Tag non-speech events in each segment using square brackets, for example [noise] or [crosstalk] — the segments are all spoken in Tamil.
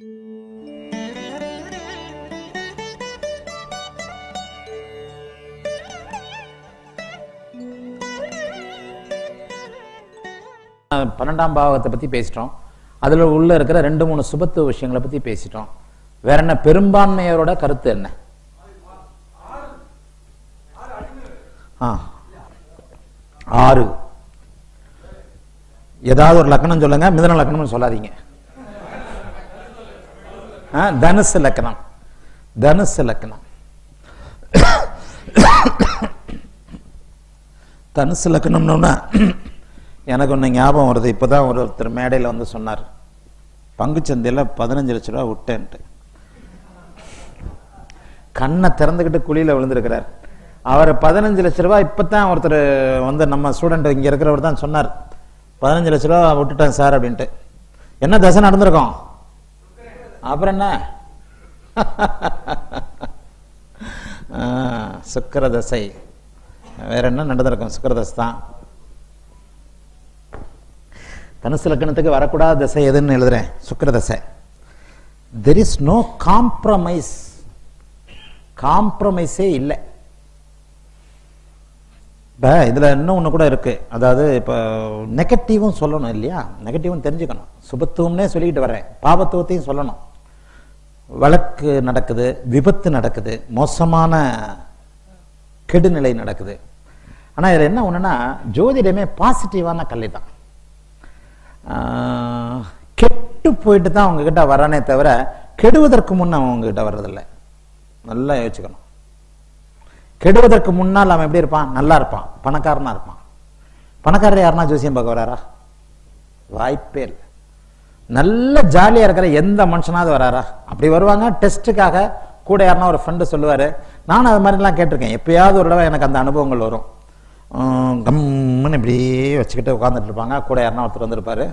பன்னெண்டாம் பாவகத்தை பத்தி பேசிட்டோம். அதுல உள்ள இருக்கிற ரெண்டு மூணு சுபத்துவ விஷயங்களை பத்தி பேசிட்டோம். வேற என்ன பெரும்பான்மையோட கருத்து என்ன? ஆ. ஆறு. ஏதாவது ஒரு லக்கணம் சொல்லுங்க. மிதன லக்கணம்னு சொல்லாதீங்க. தனுசு லக்கணம் தனுசு லக்கணம் தனுசு லக்கணம்னு எனக்கு ஒன்று ஞாபகம் வருது. இப்போ தான் ஒரு ஒருத்தர் மேடையில் வந்து சொன்னார். பங்குச்சந்தையில் பதினஞ்சு லட்ச ரூபா விட்டேன்ட்டு. கண்ணை திறந்துக்கிட்டு குழியில் விழுந்திருக்கிறார். அவர் பதினஞ்சு லட்ச ரூபா இப்பதான் ஒருத்தர் வந்து நம்ம ஸ்டூடெண்ட் இங்கே இருக்கிறவர் தான் சொன்னார். பதினஞ்சு லட்ச ரூபா விட்டுட்டேன் சார் அப்படின்ட்டு. என்ன தசை நடந்திருக்கும்? அப்புறம் என்ன? சுக்கரதசை. வேற என்ன நடந்திருக்கும்? சுக்கரதசை தான். தனுசு லக்கணத்துக்கு வரக்கூடாத தசை எதுன்னு எழுதுறேன். சுக்கரதசை. தெர் இஸ் நோ காம்ப்ரமைஸ் காம்ப்ரமைஸே இல்லை. இப்போ இதில் இன்னும் ஒன்று கூட இருக்கு. அதாவது இப்போ நெகட்டிவும் சொல்லணும் இல்லையா? நெகட்டிவும் தெரிஞ்சுக்கணும். சுபத்துவம்னே சொல்லிக்கிட்டு வரேன் பாபத்துவத்தையும் சொல்லணும். வழக்கு நடக்குது விபத்து நடக்குது மோசமான கெடுநிலை நடக்குது. ஆனால் இதில் என்ன ஒன்றுனா ஜோதிடமே பாசிட்டிவான கல்வி தான். கெட்டு போயிட்டு தான் அவங்க கிட்ட வரானே தவிர கெடுவதற்கு முன்ன அவங்க கிட்ட வர்றதில்லை. நல்லா யோசிச்சுக்கணும் கெடுவதற்கு முன்னால் அவன் எப்படி இருப்பான்? நல்லா இருப்பான். பணக்காரனாக இருப்பான். பணக்காரர் யாருன்னா ஜோசியம் பார்க்க வராரா? வாய்ப்பே இல்லை. நல்ல ஜாலியாக இருக்கிற எந்த மனுஷனாவது வராரா? அப்படி வருவாங்க. டெஸ்ட்டுக்காக கூட யாருன்னா ஒரு ஃப்ரெண்டு சொல்லுவார். நானும் அது மாதிரிலாம் கேட்டிருக்கேன். எப்பயாவது ஒரு தடவை எனக்கு அந்த அனுபவங்கள் வரும். கம்முன்னு இப்படியே வச்சுக்கிட்டு உட்காந்துட்டு இருப்பாங்க. கூட யாருன்னா ஒருத்தர் வந்திருப்பாரு.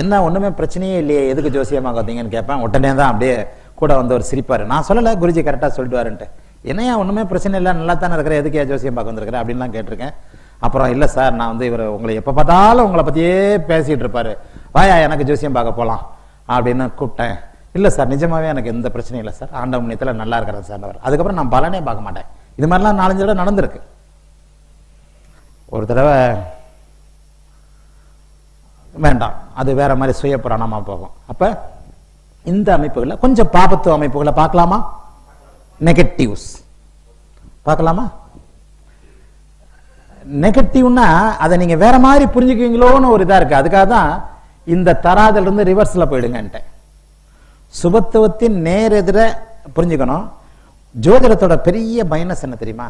என்ன ஒன்றுமே பிரச்சனையே இல்லையே. எதுக்கு ஜோசியமாக வந்தீங்கன்னு கேட்பேன். உடனே தான் அப்படியே கூட வந்து ஒரு சிரிப்பார். நான் சொல்லலை குருஜி கரெக்டாக சொல்லிட்டுவாருன்ட்டு என்னையா ஒன்றுமே பிரச்சனை இல்லை. நல்லா தானே இருக்கிற. எதுக்கு ஏன் ஜோசியம் பார்க்க வந்திருக்கிறேன் அப்படின்லாம் கேட்டிருக்கேன். அப்புறம் இல்லை சார் நான் வந்து இவர் உங்களை எப்போ பார்த்தாலும் உங்களை பற்றியே பேசிட்டு இருப்பாரு. வாயா எனக்கு ஜோசியம் பார்க்க போகலாம் அப்படின்னு கூப்பிட்டேன். இல்லை சார் நிஜமாவே எனக்கு எந்த பிரச்சனையும் இல்லை சார். ஆண்ட முன்னியத்தில் நல்லா இருக்கிறேன் சார் அவர். அதுக்கப்புறம் நான் பலனே பார்க்க மாட்டேன். இது மாதிரிலாம் நாலஞ்சு தடவை நடந்திருக்கு. ஒரு தடவை வேண்டாம் அது வேற மாதிரி சுய புராணமா போகும். அப்ப இந்த அமைப்புகளை கொஞ்சம் பாபத்துவ அமைப்புகளை பார்க்கலாமா? நெகட்டிவ்ஸ் பார்க்கலாமா? நெகட்டிவ்னா அதை நீங்க வேற மாதிரி புரிஞ்சுக்குவீங்களோன்னு ஒரு இதாக இருக்கு. அதுக்காக தான் இந்த தராதுல இருந்து ரிவர்ஸ்ல போயிடுங்கன்ட்டேன் சுபத்துவத்தின் நேரெதிர புரிஞ்சுக்கணும். ஜோதிடத்தோட பெரிய மைனஸ் என்ன தெரியுமா?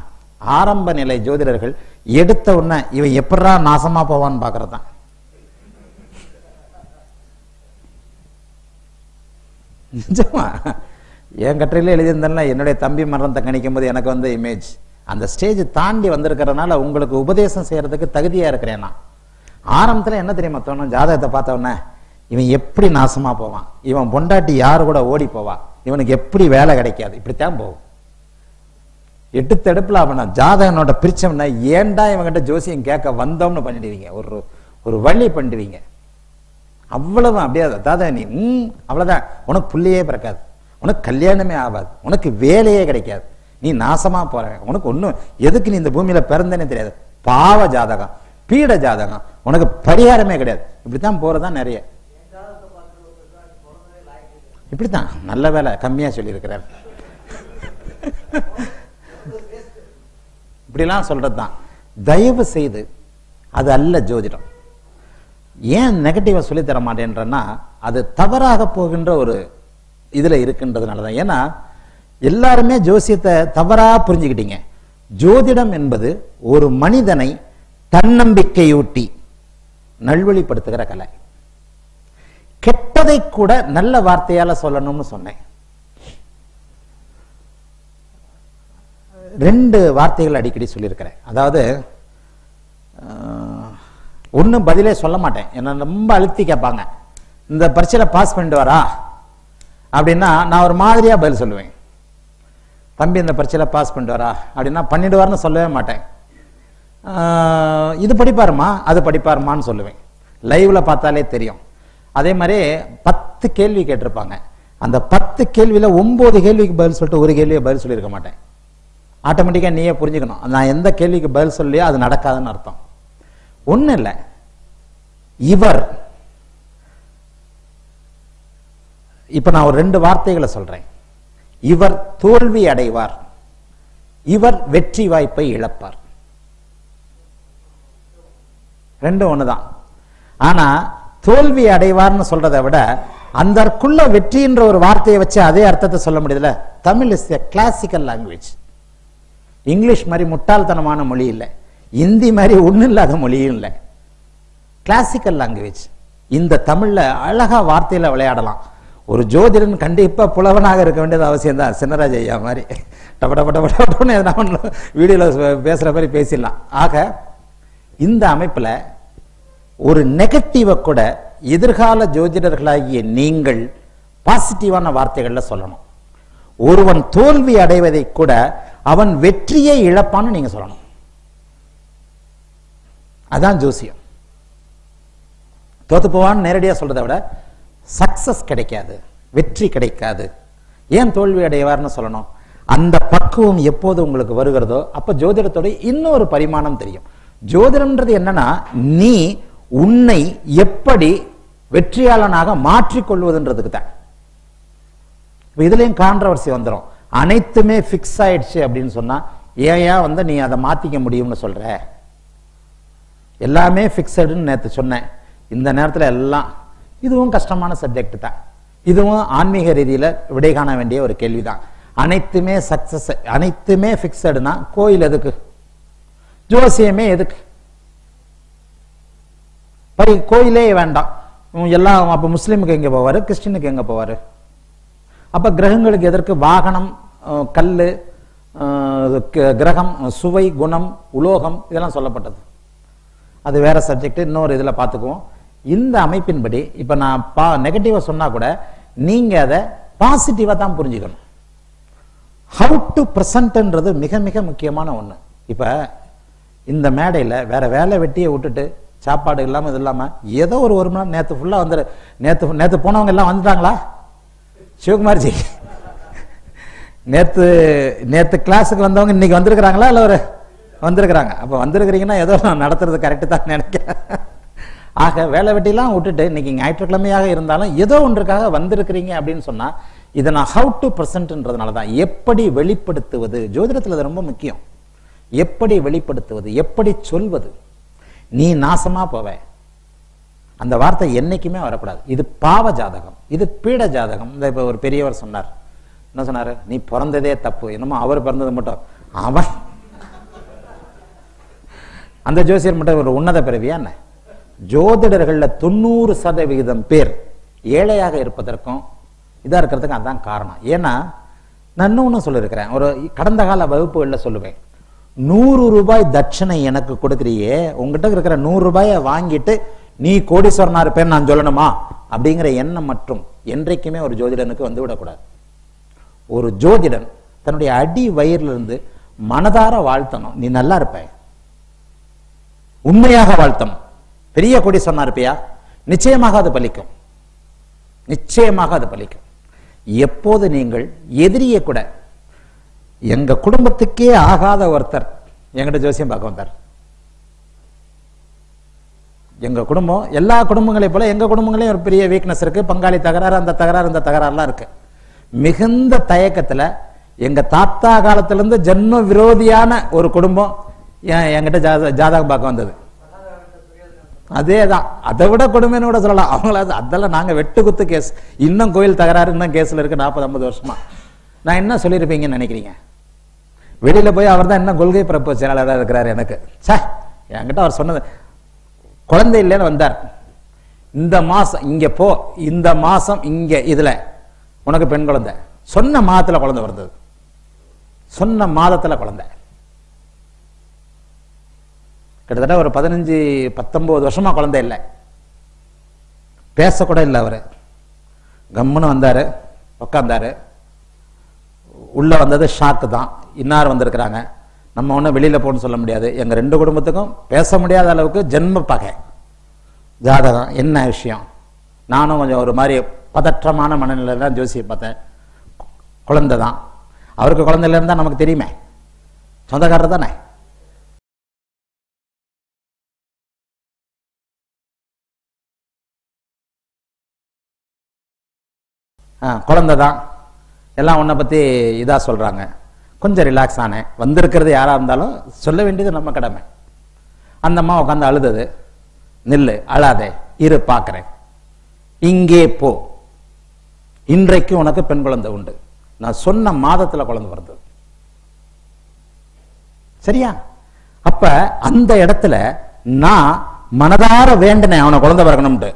ஆரம்ப நிலை ஜோதிடர்கள் எடுத்த உடனே இவன் எப்படா நாசமா போவான்னு பாக்குறது தான் நிஜமா? என் கட்டுரையில எழுதியிருந்தேன்ல என்னுடைய தம்பி மரணத்தை கணிக்கும் போது எனக்கு வந்து இமேஜ் அந்த ஸ்டேஜ் தாண்டி வந்திருக்கிறதுனால உங்களுக்கு உபதேசம் செய்யறதுக்கு தகுதியா இருக்கிறேன் நான். ஆரம்பத்துல என்ன தெரியுமா தோணும்? ஜாதகத்தை பார்த்தவொன்னே இவன் எப்படி நாசமா போவான்? இவன் பொண்டாட்டி யாரு கூட ஓடி போவான் இவனுக்கு எப்படி வேலை கிடைக்காது? இப்படித்தான் போகும். எட்டு தடுப்புல அவனை ஜாதகனோட பிரிச்சவன ஏன்டா இவன்கிட்ட ஜோசியம் கேட்க வந்தோம்னு பண்ணிடுவீங்க? ஒரு ஒரு வழி பண்ணிடுவீங்க. அவ்வளவு அப்படியே தாதா நீ ம் அவ்வளவுதான். உனக்கு புள்ளையே பிறக்காது. உனக்கு கல்யாணமே ஆகாது. உனக்கு வேலையே கிடைக்காது. நீ நாசமா போற. உனக்கு ஒண்ணும் எதுக்கு நீ இந்த பூமியில பிறந்தேனே தெரியாது. பாவ ஜாதகம் பீட ஜாதகம். உனக்கு பரிகாரமே கிடையாது. இப்படி தான் போறதா நிறைய. இப்படித்தான் நல்ல வேலை கம்மியா சொல்லியிருக்கிறார். இப்படிலாம் சொல்றதுதான். தயவு செய்து அது அல்ல ஜோதிடம். ஏன் நெகட்டிவாக சொல்லித்தர தர அது தவறாக போகின்ற ஒரு இதுல இருக்குன்றதுனால தான் ஏன்னா எல்லாருமே ஜோசியத்தை தவறா புரிஞ்சுக்கிட்டீங்க. ஜோதிடம் என்பது ஒரு மனிதனை தன்னம்பிக்கையூட்டி நல்வழிப்படுத்துகிற கலை. கெட்டதை கூட நல்ல வார்த்தையால சொல்லணும்னு சொன்னேன். ரெண்டு வார்த்தைகள் அடிக்கடி சொல்லியிருக்கிறேன். அதாவது ஒன்றும் பதிலே சொல்ல மாட்டேன். என்ன ரொம்ப அழுத்தி கேட்பாங்க. இந்த பரீட்சையில் பாஸ் பண்ணிட்டு வரா அப்படின்னா நான் ஒரு மாதிரியா பதில் சொல்லுவேன். தம்பி இந்த பரீட்சையில் பாஸ் பண்ணிட்டு வரா அப்படின்னா பண்ணிடுவார்னு சொல்லவே மாட்டேன். இது படிப்பாருமா? அது படிப்பாருமான்னு சொல்லுவேன். லைவில் பார்த்தாலே தெரியும். அதே மாதிரி பத்து கேள்வி கேட்டிருப்பாங்க. அந்த பத்து கேள்வியில் ஒம்பது கேள்விக்கு பதில் சொல்லிட்டு ஒரு கேள்வியை பதில் சொல்லியிருக்க மாட்டேன். ஆட்டோமேட்டிக்காக நீயே புரிஞ்சுக்கணும். நான் எந்த கேள்விக்கு பதில் சொல்லியோ அது நடக்காதுன்னு அர்த்தம். ஒன்றும் இல்லை. இவர் இப்போ நான் ஒரு ரெண்டு வார்த்தைகளை சொல்கிறேன் இவர் தோல்வி அடைவார் இவர் வெற்றி வாய்ப்பை இழப்பார். ரெண்டும் ஒண்ணுதான். ஆனா தோல்வி அடைவார்னு சொல்றதை விட அந்தற்குள்ள வெற்றின்ற ஒரு வார்த்தையை வச்சு அதே அர்த்தத்தை சொல்ல முடியுதுல Tamil is a classical language English மாதிரி முட்டாள்தனமான மொழி இல்லை. இந்தி மாதிரி ஒண்ணும் இல்லாத மொழியும் இல்லை. கிளாசிக்கல் லாங்குவேஜ் இந்த தமிழ்ல அழகா வார்த்தையில விளையாடலாம். ஒரு ஜோதிடன் கண்டிப்பா புலவனாக இருக்க வேண்டியது அவசியம் தான் சின்னராஜ் ஐயா மாதிரி. டப டப டப டபன்னு எதனா ஒண்ணு பேசுற மாதிரி பேசிடலாம். ஆக இந்த அமைப்புல ஒரு நெகட்டிவை கூட எதிர்கால ஜோதிடர்களாகிய நீங்கள் பாசிட்டிவான வார்த்தைகள்ல சொல்லணும். ஒருவன் தோல்வி அடைவதை கூட அவன் வெற்றியை இழப்பான்னு நீங்க சொல்லணும். அதான் ஜோசியம். தோத்து போவான்னு நேரடியா சொல்றதை விட சக்சஸ் கிடைக்காது வெற்றி கிடைக்காது. ஏன் தோல்வி அடைவார்னு சொல்லணும்? அந்த பக்குவம் எப்போது உங்களுக்கு வருகிறதோ அப்ப ஜோதிடத்தோட இன்னொரு பரிமாணம் தெரியும். ஜோதிடம்ன்றது என்னன்னா நீ உன்னை எப்படி வெற்றியாளனாக மாற்றிக்கொள்வதுன்றதுக்கு தான். இதுலயும் கான்ட்ரவர்சி வந்துடும் அனைத்துமே ஃபிக்ஸ் ஆயிடுச்சு அப்படின்னு சொன்னா ஏன் ஏன் வந்து நீ அதை மாத்திக்க முடியும்னு சொல்ற? எல்லாமே ஃபிக்ஸடுன்னு நேத்து சொன்னேன். இந்த நேரத்துல எல்லாம் இதுவும் கஷ்டமான சப்ஜெக்ட் தான். இதுவும் ஆன்மீக ரீதியில விடை காண வேண்டிய ஒரு கேள்விதான். அனைத்துமே சக்சஸ் அனைத்துமே ஃபிக்ஸடுனா கோயில் எதுக்கு? ஜோசியமே எதுக்கு? பை கோயிலே வேண்டாம். எல்லாம் அப்போ முஸ்லீமுக்கு எங்க போவாரு? கிறிஸ்டினுக்கு எங்க போவாரு? அப்போ கிரகங்களுக்கு எதற்கு? வாகனம் கல் கல்லு கிரகம் சுவை குணம் உலோகம் இதெல்லாம் சொல்லப்பட்டது. அது வேற சப்ஜெக்ட் இன்னொரு இதுல பார்த்துக்குவோம். இந்த அமைப்பின்படி இப்போ நான் பா நெகட்டிவாக சொன்னால் கூட நீங்கள் அதை பாசிட்டிவாக தான் புரிஞ்சுக்கணும். ஹவு டு ப்ரெசன்ட்ன்றது மிக மிக முக்கியமான ஒன்று இப்போ இந்த மேடையில் வேற வேலை வெட்டியை விட்டுட்டு சாப்பாடு இல்லாமல் இது இல்லாமல் ஏதோ ஒரு ஒரு மணி நேரம் நேத்து ஃபுல்லா வந்துரு நேற்று நேற்று போனவங்க எல்லாம் வந்துட்டாங்களா? சிவகுமார்ஜி. நேற்று நேற்று கிளாஸுக்கு வந்தவங்க இன்னைக்கு வந்திருக்கிறாங்களா இல்லை ஒரு வந்திருக்கிறாங்க. அப்போ வந்திருக்கிறீங்கன்னா ஏதோ நான் நடத்துறது கரெக்டு தான் நினைக்கிறேன். ஆக வேலை வெட்டிலாம் விட்டுட்டு இன்னைக்கு ஞாயிற்றுக்கிழமையாக இருந்தாலும் ஏதோ ஒன்றுக்காக வந்திருக்கிறீங்க அப்படின்னு சொன்னா இதை நான் ஹவு டு ப்ரெசன்ட்ன்றதுனால தான். எப்படி வெளிப்படுத்துவது? ஜோதிடத்துல அது ரொம்ப முக்கியம். எப்படி வெளிப்படுத்துவது? எப்படி சொல்வது? நீ நாசமா போவ. அந்த வார்த்தை என்னைக்குமே வரக்கூடாது. இது பாவ ஜாதகம். இது பீட ஜாதகம். இந்த இப்போ ஒரு பெரியவர் சொன்னார். என்ன சொன்னாரு? நீ பிறந்ததே தப்பு. என்னமோ அவர் பிறந்தது மட்டும். அவன். அந்த ஜோசியர் மட்டும் ஒரு உன்னத பிறவியா என்ன? ஜோதிடர்கள்ல தொண்ணூறு சதவிகிதம் பேர் ஏழையாக இருப்பதற்கும் இதா இருக்கிறதுக்கும் அதான் காரணம். ஏன்னா நான் இன்னொன்று சொல்லியிருக்கிறேன். ஒரு கடந்த கால வகுப்புகளில் சொல்லுவேன். நூறு ரூபாய் தட்சணை எனக்கு கொடுக்குறியே உங்ககிட்ட இருக்கிற நூறு ரூபாயை வாங்கிட்டு நீ கோடீஸ்வரனா இருப்பேன்னு நான் சொல்லணுமா? அப்படிங்கிற எண்ணம் மற்றும் என்றைக்குமே ஒரு ஜோதிடனுக்கு வந்து விடக்கூடாது. ஒரு ஜோதிடன் தன்னுடைய அடி வயிறுல இருந்து மனதார வாழ்த்தணும். நீ நல்லா இருப்ப. உண்மையாக வாழ்த்தணும். பெரிய கொடி சொன்னா இருப்பியா நிச்சயமாக அது பலிக்கும். நிச்சயமாக அது பலிக்கும். எப்போது நீங்கள் எதிரியை கூட எங்க குடும்பத்துக்கே ஆகாத ஒருத்தர் எங்கிட்ட ஜோசியம் பார்க்க வந்தார். எங்க குடும்பம் எல்லா குடும்பங்களையும் போல எங்க குடும்பங்களையும் ஒரு பெரிய வீக்னஸ் இருக்கு. பங்காளி தகராறு அந்த தகராறு இந்த தகராறுலாம் இருக்கு. மிகுந்த தயக்கத்துல எங்க தாத்தா காலத்திலிருந்து ஜன்ம ஜென்ம விரோதியான ஒரு குடும்பம் என்கிட்ட ஜாத- ஜாதகம் பார்க்க வந்தது. அதே தான் அதை விட கொடுமைன்னு கூட சொல்லலாம். அவங்கள அதெல்லாம் நாங்கள் வெட்டு குத்து கேஸ் இன்னும் கோயில் தகராறு இன்னும் கேஸில் இருக்குது நாற்பது ஐம்பது வருஷமா. நான் என்ன சொல்லியிருப்பீங்கன்னு நினைக்கிறீங்க? வெளியில் போய் அவர் தான் என்ன கொள்கை பிறப்பு செயலாளராக இருக்கிறார் எனக்கு. சே என்கிட்ட அவர் சொன்னது குழந்தை இல்லைன்னு வந்தார். இந்த மாதம் இங்கே போ. இந்த மாதம் இங்கே இதில். உனக்கு பெண் குழந்தை. சொன்ன மாதத்தில் குழந்தை வருது சொன்ன மாதத்தில் குழந்தை. கிட்டத்தட்ட ஒரு பதினஞ்சு பத்தொன்பது வருஷமா குழந்தை இல்லை. பேசக்கூட இல்லை அவரு. கம்முன்னு வந்தாரு உக்காந்தார். உள்ள வந்தது ஷாக்கு தான். இன்னார் வந்திருக்கிறாங்க. நம்ம ஒன்றும் வெளியில போகணும்னு சொல்ல முடியாது. எங்க ரெண்டு குடும்பத்துக்கும் பேச முடியாத அளவுக்கு ஜென்ம பகை. ஜாதகம் என்ன விஷயம்? நானும் கொஞ்சம் ஒரு மாதிரி பதற்றமான மனநிலை தான் ஜோசியை பார்த்தேன். குழந்தை தான். அவருக்கு குழந்தையில இருந்தா நமக்கு தெரியுமே. சொந்தக்காரர் தானே? குழந்தை தான் எல்லாம் உன்னை பற்றி இதாக சொல்கிறாங்க கொஞ்சம் ரிலாக்ஸ் ஆனேன். வந்திருக்கிறது யாராக இருந்தாலும் சொல்ல வேண்டியது நம்ம கடமை. அந்த அம்மா உட்காந்து அழுதது. நில்லு அழாதே இரு பார்க்குறேன் இங்கே போ. இன்றைக்கு உனக்கு பெண் குழந்தை உண்டு. நான் சொன்ன மாதத்துல குழந்தை வருது. சரியா? அப்ப அந்த இடத்துல நான் மனதார வேண்டினேன். அவனை குழந்தை பிறக்கணும்ட்டு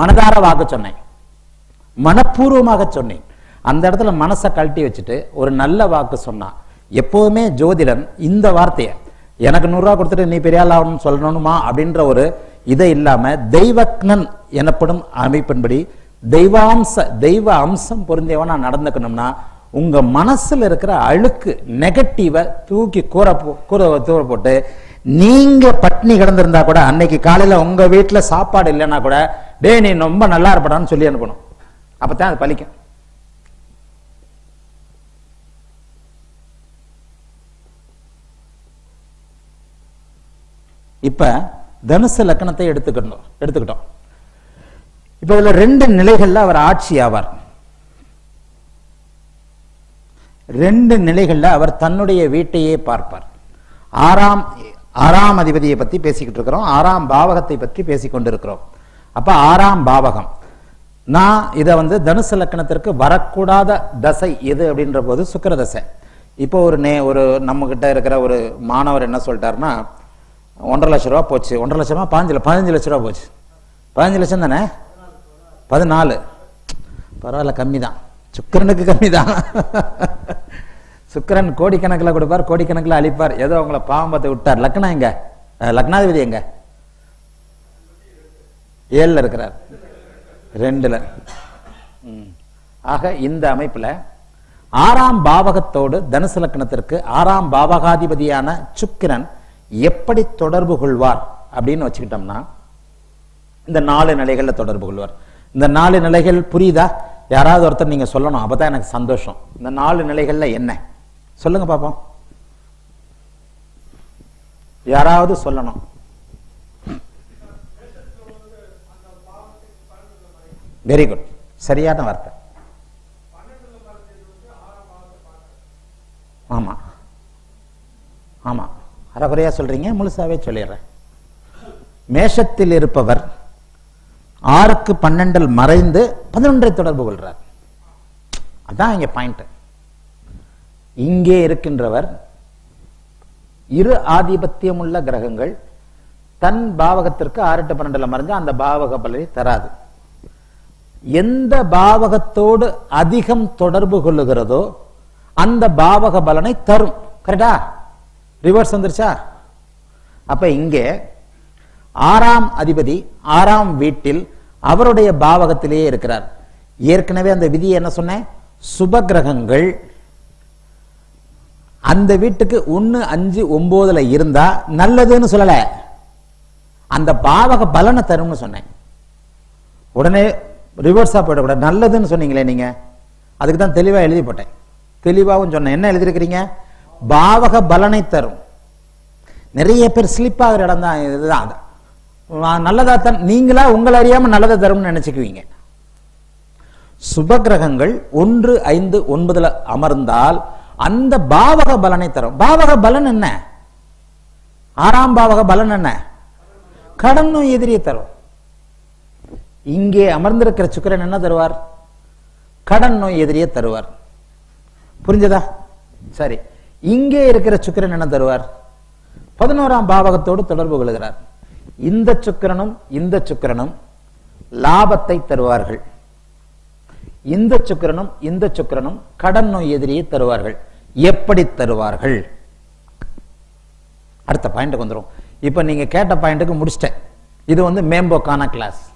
மனதார வாக்கு சொன்னேன். மனப்பூர்வமாக சொன்னேன். அந்த இடத்துல மனசை கழட்டி வச்சுட்டு ஒரு நல்ல வாக்கு சொன்னான் எப்போதுமே ஜோதிடன் இந்த வார்த்தையை எனக்கு நூறுரூவா கொடுத்துட்டு நீ பெரிய ஆகணும்னு சொல்லணுமா? அப்படின்ற ஒரு இதை இல்லாமல் தெய்வக்னன் எனப்படும் அமைப்பின்படி தெய்வாம்ச தெய்வ அம்சம் பொருந்தியவனா நடந்துக்கணும்னா உங்க மனசில் இருக்கிற அழுக்கு நெகட்டிவை தூக்கி கூற போ- கூற தூர போட்டு நீங்க பட்னி கிடந்திருந்தா கூட அன்னைக்கு காலையில உங்க வீட்டில் சாப்பாடு இல்லைன்னா கூட டேய் நீ ரொம்ப நல்லா இருப்படான்னு சொல்லி அனுப்பணும். அப்பதான் அது பலிக்கும் இப்ப தனுசு லக்கணத்தை எடுத்துக்கணும் எடுத்துக்கிட்டோம். இப்ப இதுல ரெண்டு நிலைகள்ல அவர் ஆட்சி ஆவார். ரெண்டு நிலைகள்ல அவர் தன்னுடைய வீட்டையே பார்ப்பார். ஆறாம் ஆறாம் அதிபதியை பத்தி பேசிக்கிட்டு இருக்கிறோம் ஆறாம் பாவகத்தை பற்றி பேசிக்கொண்டிருக்கிறோம். அப்ப ஆறாம் பாவகம் நான் இதை வந்து தனுசு லக்கணத்திற்கு வரக்கூடாத தசை எது அப்படின்ற போது சுக்கர தசை. இப்போ ஒரு நே ஒரு நம்மக்கிட்ட இருக்கிற ஒரு மாணவர் என்ன சொல்லிட்டாருன்னா ஒன்றரை லட்ச ரூபா போச்சு ஒன்றரை லட்சமா பாஞ்சு பதினஞ்சு லட்ச ரூபா போச்சு. பதினஞ்சு லட்சம் தானே? பதினாலு. பரவாயில்ல கம்மி தான் சுக்கிரனுக்கு கம்மி தான் சுக்கரன் கோடிக்கணக்கில் கொடுப்பார் கோடிக்கணக்கில் அழிப்பார். ஏதோ உங்களை பாம்பத்தை விட்டார். லக்னா எங்க? லக்னாதிபதி எங்க? ஏழில் இருக்கிறார். ரெண்டுல. ஆக இந்த அமைப்புல ஆறாம் பாவகத்தோடு தனுசு லக்னத்திற்கு ஆறாம் பாவகாதிபதியான சுக்கிரன் எப்படி தொடர்பு கொள்வார் அப்படின்னு வச்சுக்கிட்டோம்னா இந்த நாலு நிலைகள்ல தொடர்பு கொள்வார். இந்த நாலு நிலைகள் புரியுதா? யாராவது ஒருத்தர் நீங்க சொல்லணும் அப்பதான் எனக்கு சந்தோஷம். இந்த நாலு நிலைகள்ல என்ன? சொல்லுங்க பாப்போம். யாராவது சொல்லணும். வெரி குட் சரியான வார்த்தை. ஆமாம் ஆமாம் அறகுறையாக சொல்றீங்க முழுசாவே சொல்லிடுறேன். மேஷத்தில் இருப்பவர் ஆறுக்கு பன்னெண்டில் மறைந்து பதினொன்றை தொடர்பு கொள்கிறார் அதான் இங்க பாயிண்ட் இங்கே இருக்கின்றவர் இரு ஆதிபத்தியம் உள்ள கிரகங்கள் தன் பாவகத்திற்கு ஆறு எட்டு பன்னெண்டில் மறைஞ்சு அந்த பாவக பலனை தராது. எந்த பாவகத்தோடு அதிகம் தொடர்பு கொள்ளுகிறதோ அந்த பாவக பலனை தரும். கரெக்டா ரிவர்ஸ் வந்துருச்சா? அப்ப இங்கே ஆறாம் அதிபதி ஆறாம் வீட்டில் அவருடைய பாவகத்திலேயே இருக்கிறார். ஏற்கனவே அந்த விதியை என்ன சொன்னேன்? சுப கிரகங்கள் அந்த வீட்டுக்கு ஒன்னு அஞ்சு ஒன்பதுல இருந்தா நல்லதுன்னு சொல்லலை. அந்த பாவக பலனை தரும்னு சொன்னேன். உடனே ரிவர்ஸாக போயிடக்கூடாது நல்லதுன்னு சொன்னீங்களே நீங்க. அதுக்கு தான் தெளிவா எழுதி போட்டேன் தெளிவாகவும் சொன்னேன். என்ன எழுதியிருக்கிறீங்க? பாவக பலனை தரும். நிறைய பேர் ஸ்லிப் ஆகிற இடம் தான். இதுதான் அது. நல்லதாக நல்லதா நீங்களா உங்களை அறியாம நல்லதை தரும்னு நினச்சிக்குவீங்க. சுபகிரகங்கள் ஒன்று ஐந்து ஒன்பதுல அமர்ந்தால் அந்த பாவக பலனை தரும். பாவக பலன் என்ன? ஆறாம் பாவக பலன் என்ன? கடன் நோய் எதிரியை தரும். இங்கே அமர்ந்திருக்கிற சுக்கிரன் என்ன தருவார்? கடன் நோய் எதிரியே தருவார். புரிஞ்சதா? சரி. இங்கே இருக்கிற சுக்கிரன் என்ன தருவார்? பதினோராம் பாவகத்தோடு தொடர்பு கொள்கிறார். இந்த சுக்கிரனும் இந்த சுக்கிரனும் லாபத்தை தருவார்கள். இந்த சுக்கிரனும் இந்த சுக்கிரனும் கடன் நோய் எதிரியை தருவார்கள். எப்படி தருவார்கள்? அடுத்த பாயிண்ட்டுக்கு வந்துரும். இப்ப நீங்க கேட்ட பாயிண்ட்டுக்கு முடிச்சிட்டேன். இது வந்து மேம்போக்கான கிளாஸ்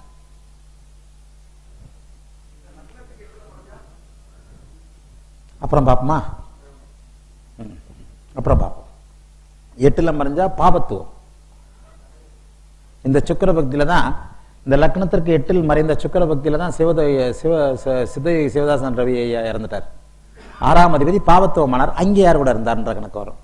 அப்புறம் பார்ப்போமா அப்புறம் பார்ப்போம் எட்டில் மறைஞ்சா பாபத்துவம். இந்த சுக்கிர பக்தியில தான் இந்த லக்னத்திற்கு எட்டில் மறைந்த சுக்கிர பக்தியில தான் சிவத சிவ சிதை சிவதாசன் ரவி ஐயா இறந்துட்டார். ஆறாம் அதிபதி பாவத்துவமானார் அங்கே யார் கூட இருந்தார்ன்ற கணக்கு வரும்.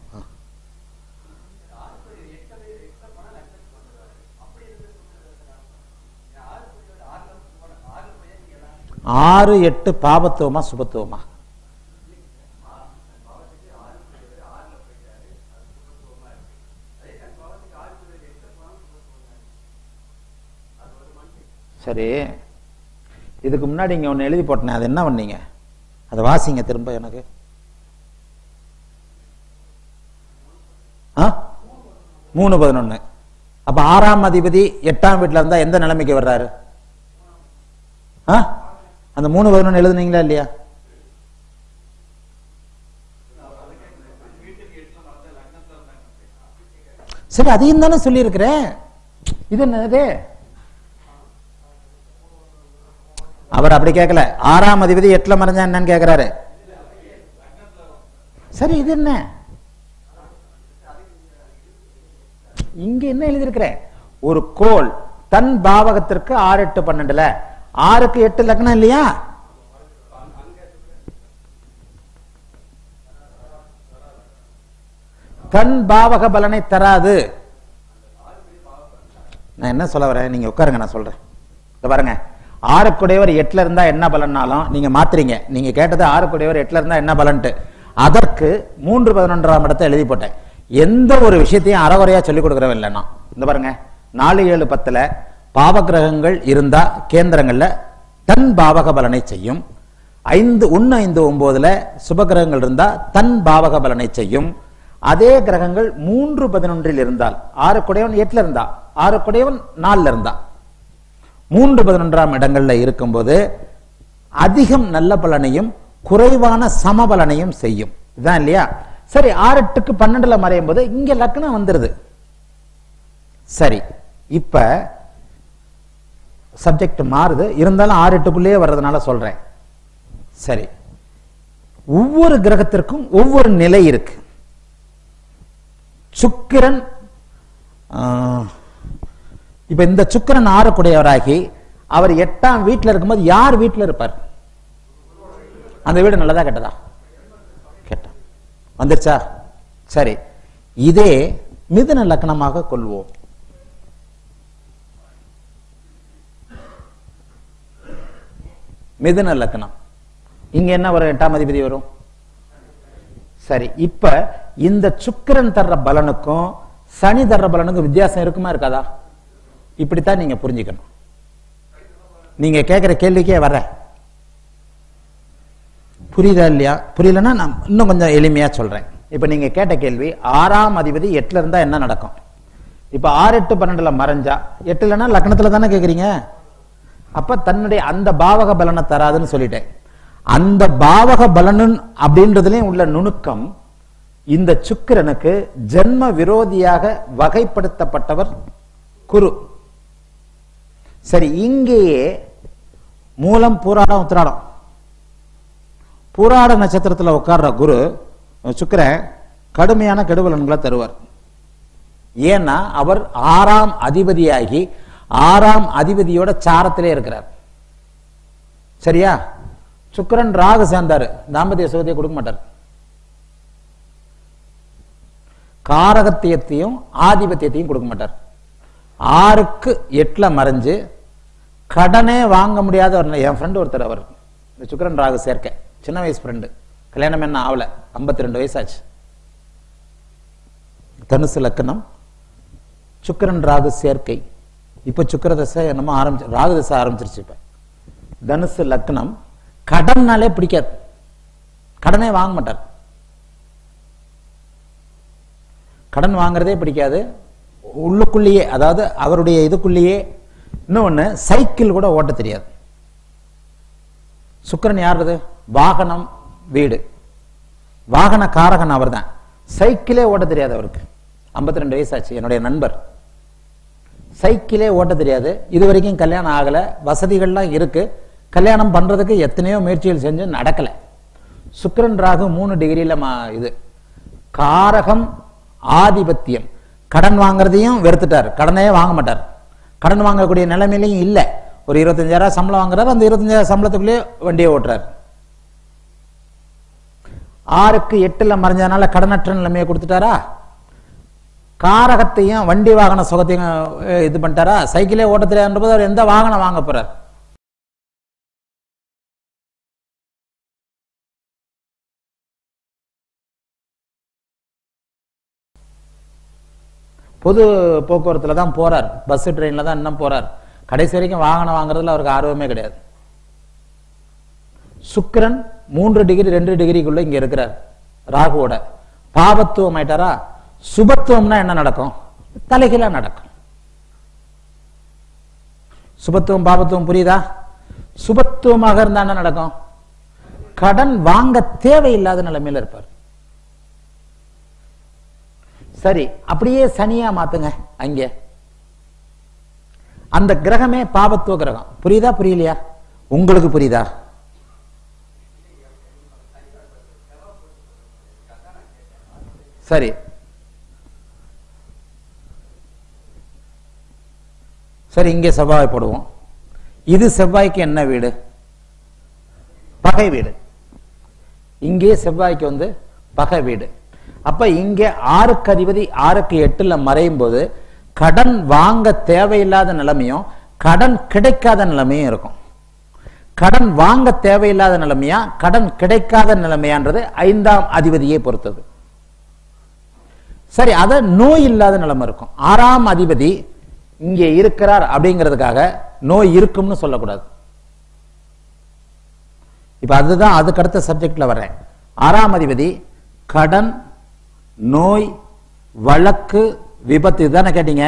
ஆறு எட்டு பாபத்துவமா சுபத்துவமா? சரி. இதுக்கு முன்னாடி இங்கே ஒன்று எழுதி போட்டேன் அது என்ன பண்ணீங்க? அதை வாசிங்க திரும்ப எனக்கு. ஆ? மூணு பதினொன்னு. அப்போ ஆறாம் அதிபதி எட்டாம் வீட்டுல இருந்தா எந்த நிலைமைக்கு வர்றாரு? ஆ? அந்த மூணு பதினொன்னு எழுதுனீங்களா இல்லையா? சரி அதையும் தானே சொல்லியிருக்கிறேன். இது என்னது? அவர் அப்படி கேட்கல ஆறாம் அதிபதி எட்டுல மறைஞ்சா என்னன்னு கேக்குறாரு. சரி இது என்ன? இங்க என்ன எழுதியிருக்கிற? ஒரு கோல் தன் பாவகத்திற்கு ஆறு எட்டு பன்னெண்டுல. ஆறுக்கு எட்டு லக்னம் இல்லையா? தன் பாவக பலனை தராது. நான் என்ன சொல்ல வரேன்? நீங்க உட்காருங்க நான் சொல்றேன். பாருங்க. ஆறுக்குடையவர் எட்டில் இருந்தால் என்ன பலன்னாலும் நீங்கள் மாத்துறீங்க. நீங்கள் கேட்டது ஆறுக்குடையவர் எட்டில் இருந்தால் என்ன பலன்ட்டு. அதற்கு மூன்று பதினொன்றாம் இடத்தை எழுதி போட்டேன். எந்த ஒரு விஷயத்தையும் அறகுறையாக சொல்லிக் கொடுக்குறவன் இல்லைன்னா இந்த பாருங்க. நாலு ஏழு பத்தில் பாவகிரகங்கள் இருந்தால் கேந்திரங்களில் தன் பாவக பலனை செய்யும். ஐந்து ஒன்று ஐந்து ஒம்போதில் சுபகிரகங்கள் இருந்தால் தன் பாவக பலனை செய்யும். அதே கிரகங்கள் மூன்று பதினொன்றில் இருந்தால் ஆறு குடையவன் எட்டில் இருந்தா ஆறு குடையவன் நாலில் இருந்தா. மூன்று பதினொன்றாம் இடங்கள்ல இருக்கும்போது அதிகம் நல்ல பலனையும் குறைவான சம பலனையும் செய்யும். இதான் இல்லையா? சரி ஆறு எட்டுக்கு பன்னெண்டுல மறையும் போது இங்க லக்னம் வந்துருது. சரி இப்ப சப்ஜெக்ட் மாறுது. இருந்தாலும் ஆறு எட்டுக்குள்ளேயே வர்றதுனால சொல்றேன். சரி ஒவ்வொரு கிரகத்திற்கும் ஒவ்வொரு நிலை இருக்கு. சுக்கிரன் ஆஹ், இப்ப இந்த சுக்கிரன் ஆறக்குடையவராகி அவர் எட்டாம் வீட்டுல இருக்கும்போது யார் வீட்டுல இருப்பார்? அந்த வீடு நல்லதா கெட்டதா? கெட்டா வந்துருச்சா? சரி. இதே மிதுன லக்னமாக கொள்வோம். மிதுன லக்னம். இங்க என்ன வரும்? எட்டாம் அதிபதி வரும். சரி இப்ப இந்த சுக்கிரன் தர்ற பலனுக்கும் சனி தர்ற பலனுக்கும் வித்தியாசம் இருக்குமா இருக்காதா? இப்படித்தான் நீங்க புரிஞ்சுக்கணும். நீங்க கேட்கிற கேள்விக்கே வர புரியுதா இல்லையா? புரியலன்னா நான் இன்னும் கொஞ்சம் எளிமையா சொல்றேன். இப்ப நீங்க கேட்ட கேள்வி ஆறாம் அதிபதி எட்டுல இருந்தா என்ன நடக்கும்? இப்ப ஆறு எட்டு பன்னெண்டுல மறைஞ்சா எட்டுலன்னா லக்னத்துல தானே கேக்குறீங்க? அப்ப தன்னுடைய அந்த பாவக பலனை தராதுன்னு சொல்லிட்டேன். அந்த பாவக பலனன் அப்படின்றதுலயும் உள்ள நுணுக்கம் இந்த சுக்கிரனுக்கு ஜென்ம விரோதியாக வகைப்படுத்தப்பட்டவர் குரு. சரி இங்கேயே மூலம் பூராடம் உத்திராடம். பூராட நட்சத்திரத்துல உட்கார்ற குரு சுக்கரன் கடுமையான கெடுவலன்களை தருவார். ஏன்னா அவர் ஆறாம் அதிபதியாகி ஆறாம் அதிபதியோட சாரத்திலே இருக்கிறார். சரியா? சுக்கரன் ராகு சேர்ந்தாரு. தாம்பத்திய சுகத்தை கொடுக்க மாட்டார். காரகத்தியத்தையும் ஆதிபத்தியத்தையும் கொடுக்க மாட்டார். ஆறுக்கு எட்டுல மறைஞ்சு கடனே வாங்க முடியாத ஒரு என் ஃப்ரெண்டு ஒருத்தர் அவர் இந்த சுக்கிரன் ராகு சேர்க்க. சின்ன வயசு ஃப்ரெண்டு கல்யாணம் என்ன ஆகல. 52 ரெண்டு வயசாச்சு. தனுசு லக்கணம். சுக்கரன் ராகு சேர்க்கை. இப்ப சுக்கிர தசை என்னமோ ஆரம்பிச்சு ராகு தசை ஆரம்பிச்சிருச்சு இப்போ. தனுசு லக்னம் கடன்னாலே பிடிக்காது. கடனே வாங்க மாட்டார். கடன் வாங்குறதே பிடிக்காது. உள்ளுக்குள்ளேயே அதாவது அவருடைய இதுக்குள்ளேயே இன்னொன்று சைக்கிள் கூட ஓட்ட தெரியாது. சுக்கரன் யாருது வாகனம் வீடு. வாகன காரகன் அவர்தான். சைக்கிளே ஓட்ட தெரியாது அவருக்கு. 52 ரெண்டு வயசாச்சு என்னுடைய நண்பர். சைக்கிளே ஓட்ட தெரியாது. இது வரைக்கும் கல்யாணம் ஆகலை. வசதிகள்லாம் இருக்கு. கல்யாணம் பண்ணுறதுக்கு எத்தனையோ முயற்சிகள் செஞ்சு நடக்கலை. சுக்கரன் ராகு மூணு டிகிரியில மா- இது. காரகம் ஆதிபத்தியம். கடன் வாங்குறதையும் வெறுத்துட்டார். கடனே வாங்க மாட்டார். கடன் வாங்கக்கூடிய நிலைமையிலையும் இல்லை. ஒரு இருபத்தஞ்சாயிரம் சம்பளம் வாங்குறாரு அந்த இருபத்தஞ்சாயிரம் சம்பளத்துக்குள்ளேயே வண்டியை ஓட்டுறாரு. ஆறுக்கு எட்டுல மறைஞ்சதுனால கடனற்ற நிலைமையை கொடுத்துட்டாரா? காரகத்தையும் வண்டி வாகன சுகத்தையும் இது பண்ணிட்டாரா? சைக்கிளே ஓட்ட தெரியாதுன்ற போது அவர் எந்த வாகனம் வாங்க போறார்? பொது போக்குவரத்தில் தான் போகிறார் பஸ் ட்ரெயின்ல தான் இன்னும் போறார். கடைசி வரைக்கும் வாகனம் வாங்குறதுல அவருக்கு ஆர்வமே கிடையாது. சுக்கரன் மூன்று டிகிரி ரெண்டு டிகிரிக்குள்ளே இங்க இருக்கிறார். ராகுவோட. பாபத்துவம் ஆயிட்டாரா? சுபத்துவம்னா என்ன நடக்கும்? தலைகீழா நடக்கும். சுபத்துவம் பாபத்துவம் புரியுதா? சுபத்துவமாக இருந்தா என்ன நடக்கும்? கடன் வாங்க தேவையில்லாத நிலைமையில இருப்பார். சரி அப்படியே சனியா மாத்துங்க அங்க. அந்த கிரகமே பாபத்துவ கிரகம். புரியுதா புரியலையா? உங்களுக்கு புரியுதா? சரி. சரி இங்கே செவ்வாய் போடுவோம். இது செவ்வாய்க்கு என்ன வீடு? பகை வீடு. இங்கே செவ்வாய்க்கு வந்து பகை வீடு. அப்ப இங்கே ஆறுக்கு அதிபதி ஆறுக்கு எட்டுல மறையும் போது கடன் வாங்க தேவையில்லாத நிலைமையும் கடன் கிடைக்காத நிலைமையும் இருக்கும். கடன் வாங்க தேவையில்லாத நிலைமையா கடன் கிடைக்காத நிலைமையான்றது ஐந்தாம் அதிபதியை பொறுத்தது. சரி அத நோய் இல்லாத நிலைமை இருக்கும். ஆறாம் அதிபதி இங்கே இருக்கிறார் அப்படிங்கிறதுக்காக நோய் இருக்கும்னு சொல்லக்கூடாது. இப்ப அதுதான் அதுக்கு அடுத்த சப்ஜெக்ட்ல வரேன் ஆறாம் அதிபதி கடன் நோய் வழக்கு விபத்து இதுதானே கேட்டீங்க?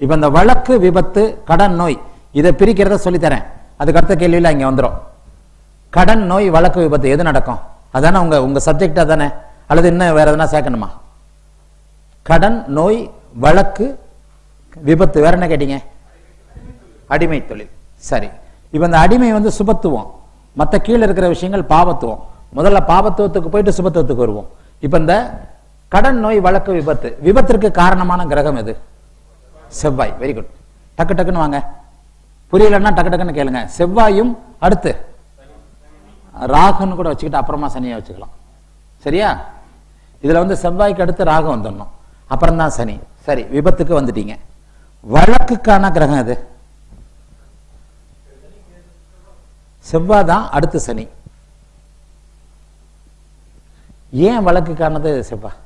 இப்ப இந்த வழக்கு விபத்து கடன் நோய் இதை பிரிக்கிறத சொல்லித்தரேன். அதுக்கு அடுத்த கேள்வியில் இங்க வந்துடும் கடன் நோய் வழக்கு விபத்து எது நடக்கும்? அதானே உங்க உங்க சப்ஜெக்டா தானே அல்லது இன்னும் வேற எதனா சேர்க்கணுமா? கடன் நோய் வழக்கு விபத்து வேற என்ன கேட்டீங்க? அடிமை தொழில். சரி. இப்போ இந்த அடிமை வந்து சுபத்துவம். மற்ற கீழே இருக்கிற விஷயங்கள் பாவத்துவம். முதல்ல பாவத்துவத்துக்கு போயிட்டு சுபத்துவத்துக்கு வருவோம். இப்போ இந்த கடன் நோய் வழக்கு விபத்து. விபத்திற்கு காரணமான கிரகம் எது? செவ்வாய். வெரி குட் டக்கு டக்குன்னு வாங்க. புரியலன்னா டக்கு டக்குன்னு கேளுங்க. செவ்வாயும் அடுத்து ராகுன்னு கூட வச்சுக்கிட்டு அப்புறமா சனியை வச்சுக்கலாம். சரியா? இதுல வந்து செவ்வாய்க்கு அடுத்து ராகு வந்துடணும். அப்புறம் தான் சனி. சரி விபத்துக்கு வந்துட்டீங்க. வழக்குக்கான கிரகம் எது? செவ்வாய் தான் அடுத்து சனி. ஏன் வழக்குக்கானது செவ்வாய்?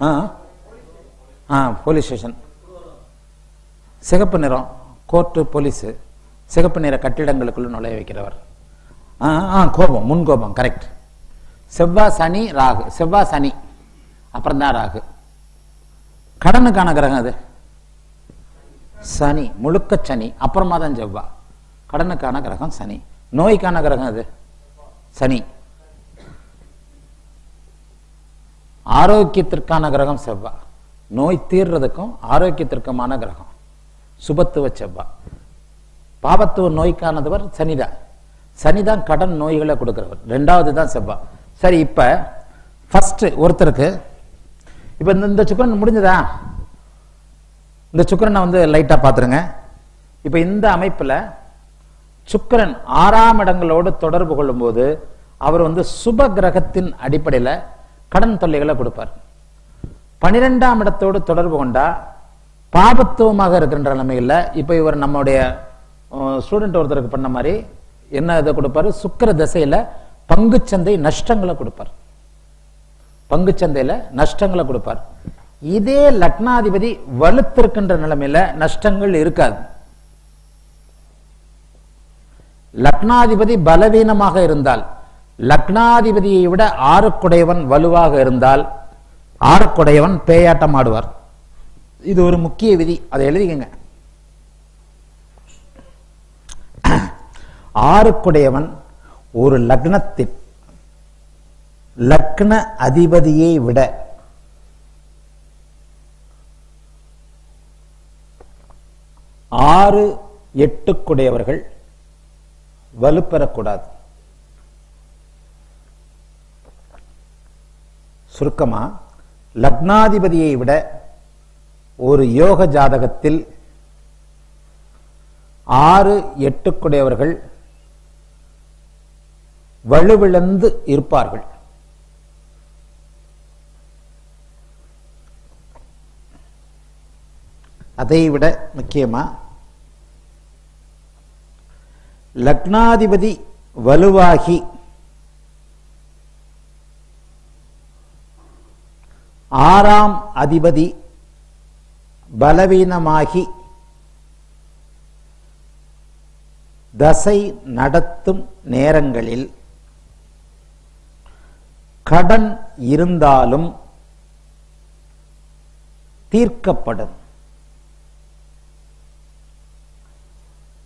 ஆ? ஆ போலீஸ் ஸ்டேஷன். சிகப்பு நிறம் கோர்ட்டு போலீஸு. சிகப்பு நிற கட்டிடங்களுக்குள்ள நுழைய வைக்கிறவர். ஆ ஆ கோபம் முன் கோபம் கரெக்ட் செவ்வாய் சனி ராகு. செவ்வாய் சனி அப்புறம் தான் ராகு. கடனுக்கான கிரகம் அது சனி முழுக்க சனி அப்புறமா தான் செவ்வாய் கடனுக்கான கிரகம் சனி. நோய்க்கான கிரகம் அது சனி. ஆரோக்கியத்திற்கான கிரகம் செவ்வாய் நோய் தீர்றதுக்கும் ஆரோக்கியத்திற்குமான கிரகம். சுபத்துவ செவ்வாய் பாபத்துவ நோய்க்கானதுவர் சனிதான். சனிதான் கடன் நோய்களை கொடுக்குறவர். ரெண்டாவது தான் செவ்வாய் சரி இப்போ ஃபஸ்ட்டு ஒருத்தருக்கு இப்போ இந்த இந்த சுக்கரன் முடிஞ்சதா? இந்த சுக்கரனை வந்து லைட்டாக பார்த்துருங்க இப்போ இந்த அமைப்பில் சுக்கிரன் ஆறாம் இடங்களோடு தொடர்பு கொள்ளும்போது அவர் வந்து சுப கிரகத்தின் அடிப்படையில் கடன் தொல்லைகளை கொடுப்பார். பனிரெண்டாம் இடத்தோடு தொடர்பு கொண்டா பாபத்துவமாக இருக்கின்ற நிலைமையில் இப்போ இவர் நம்முடைய ஸ்டூடெண்ட் ஒருத்தருக்கு பண்ண மாதிரி என்ன இதை கொடுப்பாரு? சுக்கர திசையில பங்குச்சந்தை நஷ்டங்களை கொடுப்பார். பங்குச்சந்தையில நஷ்டங்களை கொடுப்பார். இதே லக்னாதிபதி வலுத்திருக்கின்ற நிலைமையில நஷ்டங்கள் இருக்காது. லக்னாதிபதி பலவீனமாக இருந்தால் லக்னாதிபதியை விட ஆறுக்குடையவன் வலுவாக இருந்தால் ஆறுக்குடையவன் பேயாட்டம் ஆடுவார். இது ஒரு முக்கிய விதி. அதை எழுதிக்கங்க. [clears throat] ஆறுக்குடையவன் ஒரு லக்னத்தில் லக்ன அதிபதியை விட ஆறு எட்டுக்குடையவர்கள் வலுப்பெறக்கூடாது. சுருக்கமா லக்னாதிபதியை விட ஒரு யோக ஜாதகத்தில் ஆறு எட்டுக்குடையவர்கள் வலுவிழந்து இருப்பார்கள். அதை விட முக்கியமா லக்னாதிபதி வலுவாகி ஆறாம் அதிபதி பலவீனமாகி தசை நடத்தும் நேரங்களில் கடன் இருந்தாலும் தீர்க்கப்படும்.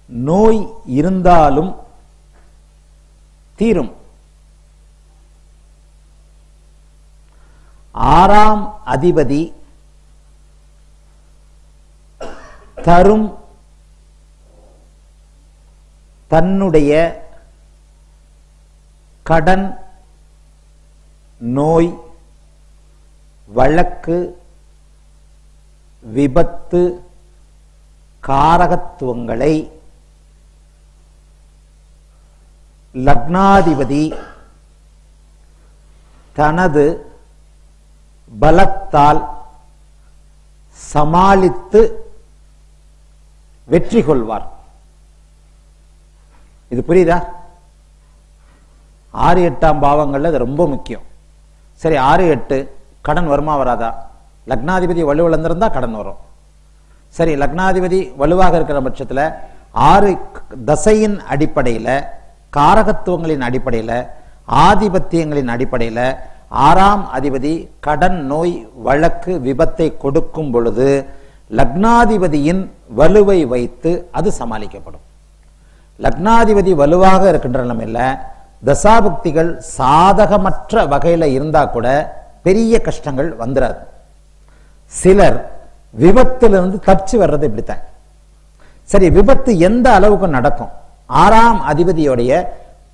நோய் இருந்தாலும் தீரும். ஆறாம் அதிபதி தரும் தன்னுடைய கடன் நோய் வழக்கு விபத்து காரகத்துவங்களை லக்னாதிபதி தனது பலத்தால் சமாளித்து வெற்றி கொள்வார். இது புரியுதா? ஆறு எட்டாம் பாவங்கள்ல இது ரொம்ப முக்கியம். சரி ஆறு எட்டு கடன் வருமா வராதா? லக்னாதிபதி வலுவிழந்திருந்தா கடன் வரும். சரி லக்னாதிபதி வலுவாக இருக்கிற பட்சத்துல ஆறு தசையின் அடிப்படையில் காரகத்துவங்களின் அடிப்படையில் ஆதிபத்தியங்களின் அடிப்படையில் ஆறாம் அதிபதி கடன் நோய் வழக்கு விபத்தை கொடுக்கும் பொழுது லக்னாதிபதியின் வலுவை வைத்து அது சமாளிக்கப்படும். லக்னாதிபதி வலுவாக இருக்கின்ற நிலைமையில் தசாபக்திகள் சாதகமற்ற வகையில இருந்தா கூட பெரிய கஷ்டங்கள் வந்துடாது சிலர் விபத்திலிருந்து தப்பிச்சு வர்றது இப்படித்தான். சரி விபத்து எந்த அளவுக்கு நடக்கும்? ஆறாம் அதிபதியுடைய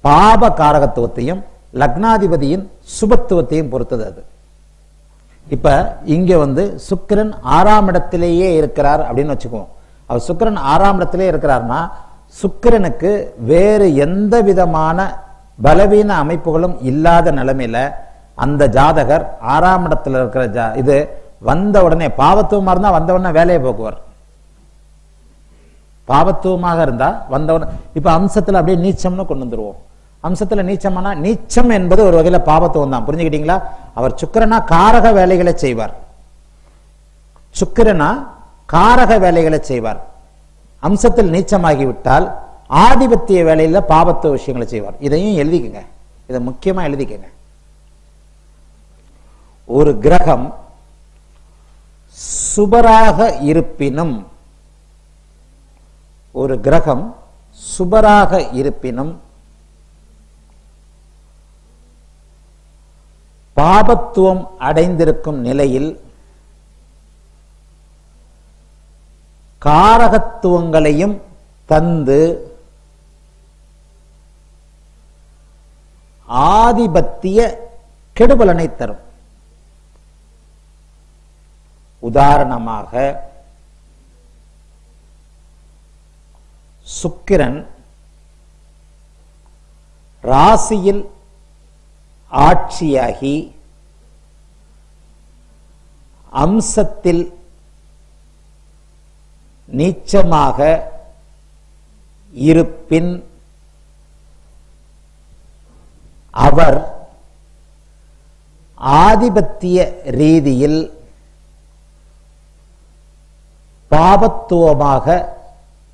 பாப காரகத்துவத்தையும் லக்னாதிபதியின் சுபத்துவத்தையும் பொறுத்தது அது. இப்ப இங்க வந்து சுக்கிரன் ஆறாம் இடத்திலேயே இருக்கிறார் அப்படின்னு வச்சுக்குவோம். அவர் சுக்கிரன் ஆறாம் இடத்திலே இருக்கிறார்னா சுக்கிரனுக்கு வேறு எந்த விதமான பலவீன அமைப்புகளும் இல்லாத நிலைமையில அந்த ஜாதகர் ஆறாம் இடத்துல இருக்கிற ஜா இது வந்த உடனே பாவத்துவமா இருந்தா வந்த உடனே வேலையை போக்குவார். பாவத்துவமாக இருந்தா வந்த உடனே இப்ப அம்சத்துல அப்படியே நீச்சம்னு கொண்டு வந்துருவோம். அம்சத்தில் நீச்சம்னா நீச்சம் என்பது ஒரு வகையில் பாவத்துவம் தான். புரிஞ்சுக்கிட்டீங்களா? அவர் சுக்கரனா காரக வேலைகளை செய்வார். சுக்கரனா காரக வேலைகளை செய்வார். அம்சத்தில் நீச்சமாகிவிட்டால் ஆதிபத்திய வேலையில் பாவத்துவ விஷயங்களை செய்வார். இதையும் எழுதிக்கங்க. இதை முக்கியமா எழுதிக்கங்க. ஒரு கிரகம் சுபராக இருப்பினும் ஒரு கிரகம் சுபராக இருப்பினும் பாபத்துவம் அடைந்திருக்கும் நிலையில் காரகத்துவங்களையும் தந்து ஆதிபத்திய கெடுபலனை தரும். உதாரணமாக சுக்கிரன் ராசியில் ஆட்சியாகி அம்சத்தில் நீச்சமாக இருப்பின் அவர் ஆதிபத்திய ரீதியில் பாபத்துவமாக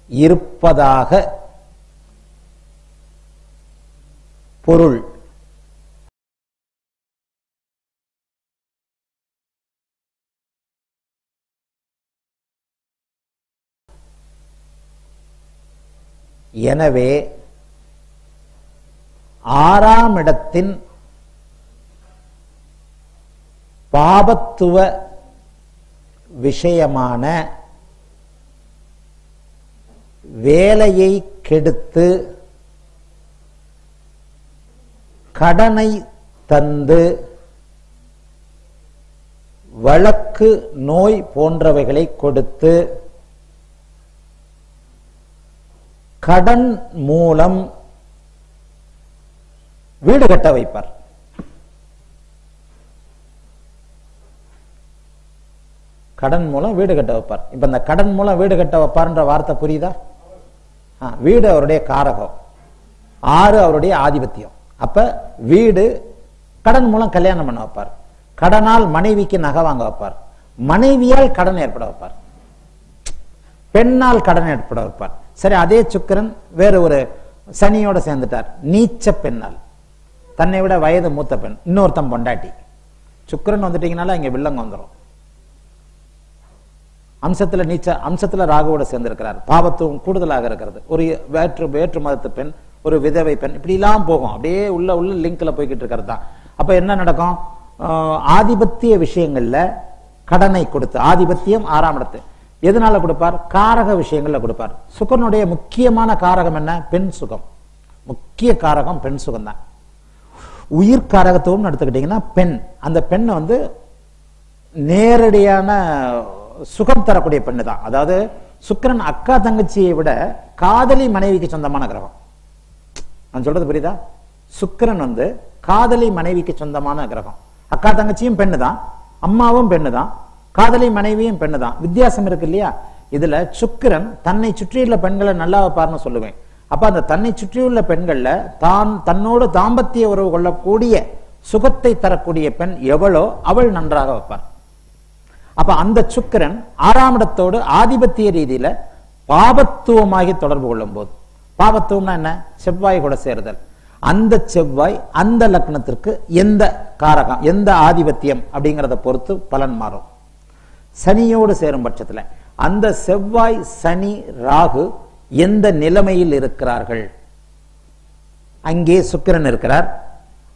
இருப்பதாக பொருள். எனவே ஆறாம் இடத்தின் பாபத்துவ விஷயமான வேலையை கெடுத்து கடனை தந்து வழக்கு நோய் போன்றவைகளை கொடுத்து கடன் மூலம் வீடு கட்ட வைப்பார். கடன் மூலம் வீடு கட்ட வைப்பார். இப்ப இந்த கடன் மூலம் வீடு கட்ட வைப்பார்ன்ற வார்த்தை புரியுதா? வீடு அவருடைய காரகம். ஆறு அவருடைய ஆதிபத்தியம். அப்ப வீடு கடன் மூலம் கல்யாணம் பண்ண வைப்பார். கடனால் மனைவிக்கு நகை வாங்க வைப்பார். மனைவியால் கடன் ஏற்பட வைப்பார். பெண்ணால் கடன் ஏற்பட வைப்பார். சரி அதே சுக்கிரன் வேற ஒரு சனியோட சேர்ந்துட்டார். நீச்ச பெண்ணால். தன்னை விட வயது மூத்த பெண். இன்னொருத்தன் பொண்டாட்டி. சுக்கிரன் வந்துட்டீங்கனால இங்க வில்லங்க வந்துரும். அம்சத்துல நீச்ச அம்சத்துல ராகுவோட சேர்ந்திருக்கிறார். பாவத்துவம் கூடுதலாக இருக்கிறது. ஒரு வேற்று வேற்று மதத்து பெண் ஒரு விதவை பெண் இப்படி எல்லாம் போகும். அப்படியே உள்ள உள்ள லிங்க்ல போய்கிட்டு இருக்கிறது தான். அப்ப என்ன நடக்கும்? ஆஹ் ஆதிபத்திய விஷயங்கள்ல கடனை கொடுத்து ஆதிபத்தியம் ஆறாம் இடத்து. எதனால கொடுப்பார்? காரக விஷயங்கள்ல கொடுப்பார். சுகனுடைய முக்கியமான காரகம் என்ன? பெண் சுகம். முக்கிய காரகம் பெண் சுகம் தான் உயிர் காரகத்துவம் எடுத்துக்கிட்டீங்கன்னா பெண். அந்த பெண்ணை வந்து நேரடியான சுகம் தரக்கூடிய பெண்ணு தான் அதாவது சுக்கிரன் அக்கா தங்கச்சியை விட காதலி மனைவிக்கு சொந்தமான கிரகம். நான் சொல்றது புரியுதா? சுக்கிரன் வந்து காதலி மனைவிக்கு சொந்தமான கிரகம். அக்கா தங்கச்சியும் பெண்ணு தான் அம்மாவும் பெண்ணு தான் காதலி மனைவியும் பெண்ணு தான் வித்தியாசம் இருக்கு இல்லையா? இதுல சுக்கிரன் தன்னை சுற்றியுள்ள பெண்களை நல்லா பாருன்னு சொல்லுவேன். அப்ப அந்த தன்னை சுற்றியுள்ள பெண்கள்ல தான் தன்னோடு தாம்பத்திய உறவு கொள்ளக்கூடிய சுகத்தை தரக்கூடிய பெண் எவளோ அவள் நன்றாக வைப்பார். அப்ப அந்த சுக்கிரன் ஆறாம் இடத்தோடு ஆதிபத்திய ரீதியில பாபத்துவமாகி தொடர்பு கொள்ளும் போது பாபத்துவம்னா என்ன? செவ்வாய் கூட சேருதல். அந்த செவ்வாய் அந்த லக்னத்திற்கு எந்த காரகம் எந்த ஆதிபத்தியம் அப்படிங்கிறத பொறுத்து பலன் மாறும். சனியோடு சேரும் பட்சத்துல அந்த செவ்வாய் சனி ராகு எந்த நிலைமையில் இருக்கிறார்கள்? அங்கே சுக்கிரன் இருக்கிறார்.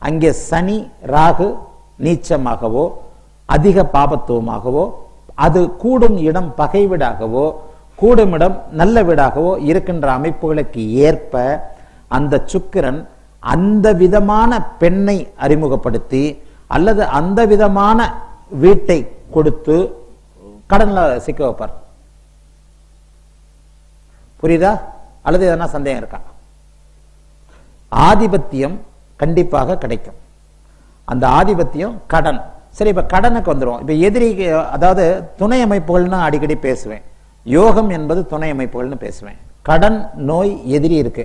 அங்கே சனி ராகு நீச்சமாகவோ அதிக பாபத்துவமாகவோ அது கூடும் இடம் பகை வீடாகவோ கூடும் இடம் நல்ல வீடாகவோ இருக்கின்ற அமைப்புகளுக்கு ஏற்ப அந்த சுக்கிரன் அந்த விதமான பெண்ணை அறிமுகப்படுத்தி அல்லது அந்த விதமான வீட்டை கொடுத்து கடன்ல சிக்க வைப்பார். புரியுதா? அல்லது எதனா சந்தேகம் இருக்கா? ஆதிபத்தியம் கண்டிப்பாக கிடைக்கும். அந்த ஆதிபத்தியம் கடன். சரி இப்ப கடனுக்கு வந்துடும் இப்போ எதிரி அதாவது துணை அமைப்புகள்னு அடிக்கடி பேசுவேன். யோகம் என்பது துணை அமைப்புகள்னு பேசுவேன். கடன் நோய் எதிரி இருக்கு.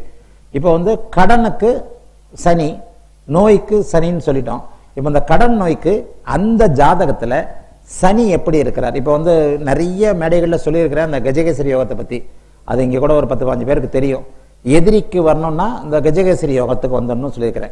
இப்போ வந்து கடனுக்கு சனி நோய்க்கு சனின்னு சொல்லிட்டோம். இப்ப இந்த கடன் நோய்க்கு அந்த ஜாதகத்துல சனி எப்படி இருக்கிறார்? இப்போ வந்து நிறைய மேடைகளில் சொல்லியிருக்கிறேன் அந்த கஜகேசரி யோகத்தை பற்றி அது இங்கே கூட ஒரு பத்து பாஞ்சு பேருக்கு தெரியும். எதிரிக்கு வரணும்னா இந்த கஜகேசரி யோகத்துக்கு வந்துடணும்னு சொல்லியிருக்கிறேன்.